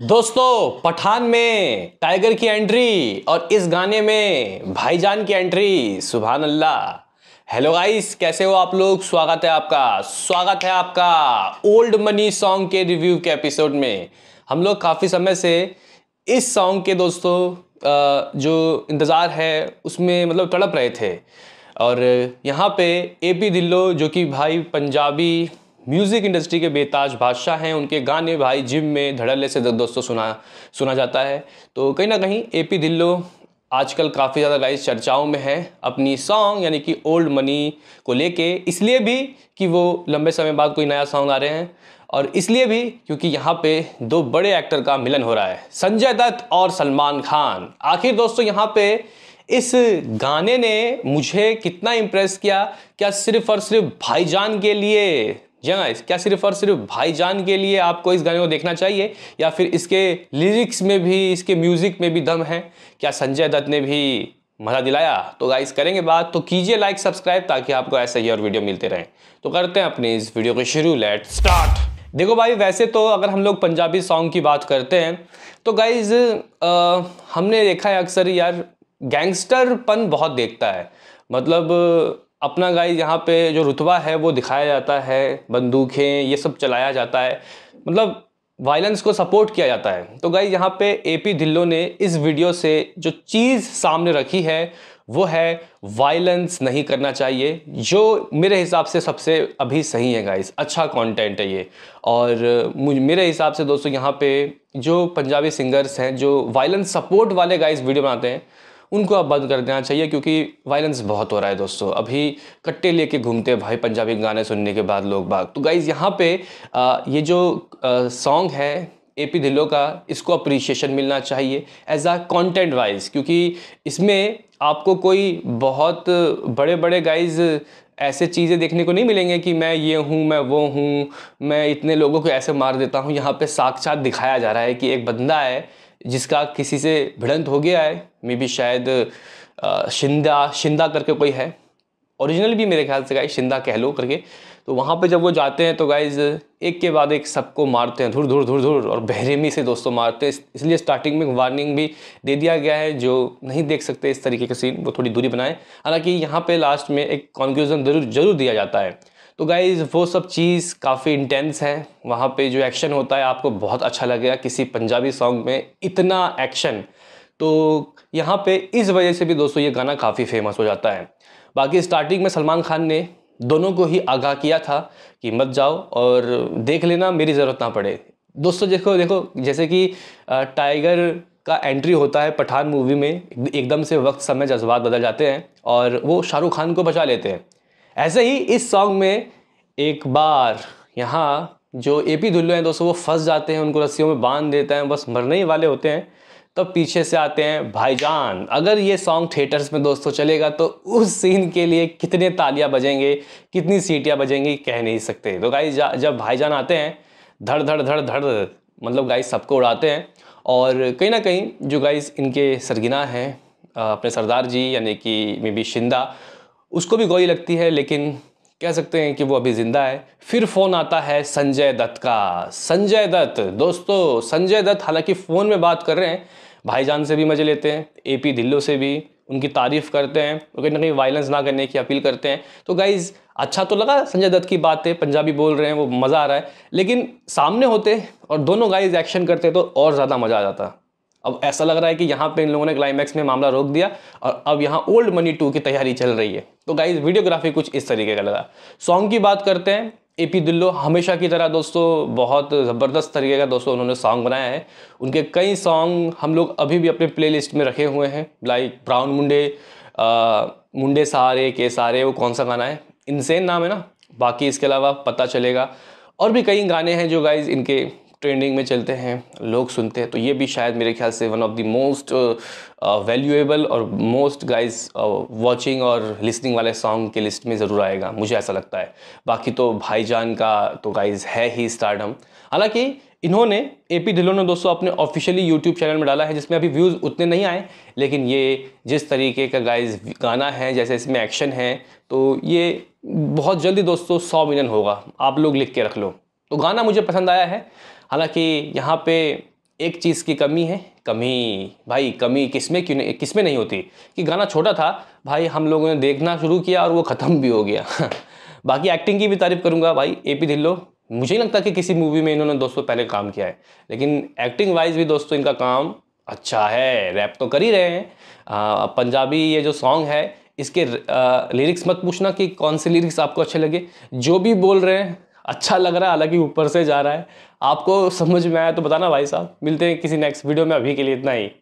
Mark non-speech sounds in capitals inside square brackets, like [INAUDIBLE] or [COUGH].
दोस्तों, पठान में टाइगर की एंट्री और इस गाने में भाईजान की एंट्री सुभान अल्लाह हेलो गाइस, कैसे हो आप लोग? स्वागत है आपका। स्वागत है आपका ओल्ड मनी सॉन्ग के रिव्यू के एपिसोड में। हम लोग काफ़ी समय से इस सॉन्ग के दोस्तों जो इंतज़ार है, उसमें मतलब तड़प रहे थे। और यहाँ पे ए पी दिल्लो, जो कि भाई पंजाबी म्यूज़िक इंडस्ट्री के बेताज बादशाह हैं। उनके गाने भाई जिम में धड़ल्ले से दोस्तों सुना सुना जाता है। तो कहीं ना कहीं ए पी दिल्लो आजकल काफ़ी ज़्यादा गाइस चर्चाओं में है अपनी सॉन्ग यानी कि ओल्ड मनी को लेके। इसलिए भी कि वो लंबे समय बाद कोई नया सॉन्ग आ रहे हैं और इसलिए भी क्योंकि यहाँ पे दो बड़े एक्टर का मिलन हो रहा है, संजय दत्त और सलमान खान। आखिर दोस्तों यहाँ पे इस गाने ने मुझे कितना इम्प्रेस किया? क्या सिर्फ़ और सिर्फ़ भाईजान के लिए? जी क्या सिर्फ़ और सिर्फ़ भाईजान के लिए आपको इस गाने को देखना चाहिए? या फिर इसके लिरिक्स में भी, इसके म्यूज़िक में भी दम है? क्या संजय दत्त ने भी मज़ा दिलाया? तो गाइस करेंगे बात तो कीजिए लाइक सब्सक्राइब ताकि आपको ऐसे ही और वीडियो मिलते रहें। तो करते हैं अपनी इस वीडियो को शुरू लेट स्टार्ट देखो भाई, वैसे तो अगर हम लोग पंजाबी सॉन्ग की बात करते हैं तो गाइज़ हमने देखा है अक्सर यार गैंगस्टरपन बहुत देखता है। मतलब अपना गाइस यहाँ पे जो रुतबा है, वो दिखाया जाता है, बंदूकें, ये सब चलाया जाता है। मतलब वायलेंस को सपोर्ट किया जाता है। तो गाइस यहाँ पे एपी ढिल्लो ने इस वीडियो से जो चीज़ सामने रखी है, वो है वायलेंस नहीं करना चाहिए, जो मेरे हिसाब से सबसे अभी सही है गाइस अच्छा कंटेंट है ये। और मुझ मेरे हिसाब से दोस्तों यहाँ पे जो पंजाबी सिंगर्स हैं, जो वायलेंस सपोर्ट वाले गाइस वीडियो बनाते हैं उनको अब बंद कर देना चाहिए क्योंकि वायलेंस बहुत हो रहा है दोस्तों। अभी कट्टे लेके घूमते हैं भाई पंजाबी गाने सुनने के बाद लोग बाग। तो गाइज़ यहाँ पे आ, ये जो सॉन्ग है ए पी ढिल्लो का इसको अप्रिशिएशन मिलना चाहिए एज आ कंटेंट वाइज क्योंकि इसमें आपको कोई बहुत बड़े बड़े गाइज़ ऐसे चीज़ें देखने को नहीं मिलेंगे कि मैं ये हूँ मैं वो हूँ मैं इतने लोगों को ऐसे मार देता हूँ। यहाँ पे साक्षात दिखाया जा रहा है कि एक बंदा है जिसका किसी से भिड़ंत हो गया है मे बी शायद शिंदा शिंदा करके कोई है। ओरिजिनल भी मेरे ख्याल से गाइज़ शिंदा कह लो करके। तो वहाँ पे जब वो जाते हैं तो गाइज़ एक के बाद एक सबको मारते हैं, धुर धुर धुर धुर, और बहरेमी से दोस्तों मारते हैं। इसलिए स्टार्टिंग में वार्निंग भी दे दिया गया है, जो नहीं देख सकते इस तरीके का सीन वो थोड़ी दूरी बनाए। हालाँकि यहाँ पे लास्ट में एक कॉन्क्लूज़न ज़रूर ज़रूर दिया जाता है। तो गाइज़ वो सब चीज़ काफ़ी इंटेंस है। वहाँ पे जो एक्शन होता है, आपको बहुत अच्छा लगेगा किसी पंजाबी सॉन्ग में इतना एक्शन तो यहाँ पे इस वजह से भी दोस्तों ये गाना काफ़ी फ़ेमस हो जाता है। बाकी स्टार्टिंग में सलमान खान ने दोनों को ही आगाह किया था कि मत जाओ और देख लेना, मेरी ज़रूरत ना पड़े। दोस्तों देखो देखो, जैसे कि टाइगर का एंट्री होता है पठान मूवी में, एकदम से वक्त, समय, जज्बात बदल जाते हैं और वो शाहरुख खान को बचा लेते हैं। ऐसे ही इस सॉन्ग में एक बार यहाँ जो ए पी धुल्लो हैं, दोस्तों, वो फंस जाते हैं, उनको रस्सियों में बाँध देते हैं, बस मरने ही वाले होते हैं तो पीछे से आते हैं भाईजान। अगर ये सॉन्ग थिएटर्स में, दोस्तों, चलेगा तो उस सीन के लिए कितने तालियाँ बजेंगे, कितनी सीटियाँ बजेंगी, कह नहीं सकते। तो गाई जब भाईजान आते हैं, धड़ धड़ धड़ धड़ मतलब गाइज़ सबको उड़ाते हैं, और कहीं ना कहीं जो गाइज़ इनके सरगिना हैं अपने सरदार जी, यानी कि मे बी शिंदा उसको भी गोली लगती है, लेकिन कह सकते हैं कि वो अभी ज़िंदा है। फिर फ़ोन आता है संजय दत्त का। संजय दत्त, दोस्तों, संजय दत्त हालाँकि फ़ोन में बात कर रहे हैं, भाईजान से भी मज़े लेते हैं एपी दिल्लो से भी, उनकी तारीफ़ करते हैं, वो कहीं ना कहीं वायलेंस ना करने की अपील करते हैं। तो गाइज़ अच्छा तो लगा संजय दत्त की बात है पंजाबी बोल रहे हैं, वो मज़ा आ रहा है, लेकिन सामने होते और दोनों गाइज़ एक्शन करते तो और ज़्यादा मज़ा आ जाता। अब ऐसा लग रहा है कि यहाँ पे इन लोगों ने क्लाइमैक्स में मामला रोक दिया और अब यहाँ ओल्ड मनी टू की तैयारी चल रही है। तो गाइज़ वीडियोग्राफी कुछ इस तरीके का लगा। सॉन्ग की बात करते हैं ए पी दिल्लो हमेशा की तरह दोस्तों, बहुत ज़बरदस्त तरीके का दोस्तों उन्होंने सॉन्ग बनाया है। उनके कई सॉन्ग हम लोग अभी भी अपने प्ले में रखे हुए हैं लाइक ब्राउन मुंडे मुंडे सारे के सारे वो कौन सा गाना है? इनसेन नाम है ना? बाकी इसके अलावा पता चलेगा। और भी कई गाने हैं जो गाइज़ इनके ट्रेंडिंग में चलते हैं, लोग सुनते हैं तो ये भी शायद मेरे ख्याल से one of the most valuable और मोस्ट गाइज़ वॉचिंग और लिसनिंग वाले सॉन्ग के लिस्ट में ज़रूर आएगा, मुझे ऐसा लगता है। बाकी तो भाईजान का तो गाइज़ है ही स्टार्डम हालाँकि इन्होंने ए पी ढिल्लो ने दोस्तों अपने ऑफिशियली यूट्यूब चैनल में डाला है, जिसमें अभी व्यूज़ उतने नहीं आए, लेकिन ये जिस तरीके का गाइज़ गाना है, जैसे इसमें एक्शन है तो ये बहुत जल्दी दोस्तों सौ मिलियन होगा। आप लोग लिख के रख लो। तो गाना मुझे पसंद आया है हालाँकि यहाँ पे एक चीज़ की कमी है कमी भाई कमी किसमें क्यों नहीं किसमें नहीं होती? कि गाना छोटा था भाई हम लोगों ने देखना शुरू किया और वो ख़त्म भी हो गया। [LAUGHS] बाकी एक्टिंग की भी तारीफ़ करूँगा भाई ए पी ढिल्लो। मुझे नहीं लगता कि किसी मूवी में इन्होंने दोस्तों पहले काम किया है। लेकिन एक्टिंग वाइज भी दोस्तों इनका काम अच्छा है रैप तो कर ही रहे हैं। आ, पंजाबी ये जो सॉन्ग है इसके लिरिक्स मत पूछना कि कौन से लिरिक्स आपको अच्छे लगे। जो भी बोल रहे हैं अच्छा लग रहा है, हालाँकि ऊपर से जा रहा है। आपको समझ में आया तो बताना भाई साहब। मिलते हैं किसी नेक्स्ट वीडियो में। अभी के लिए इतना ही।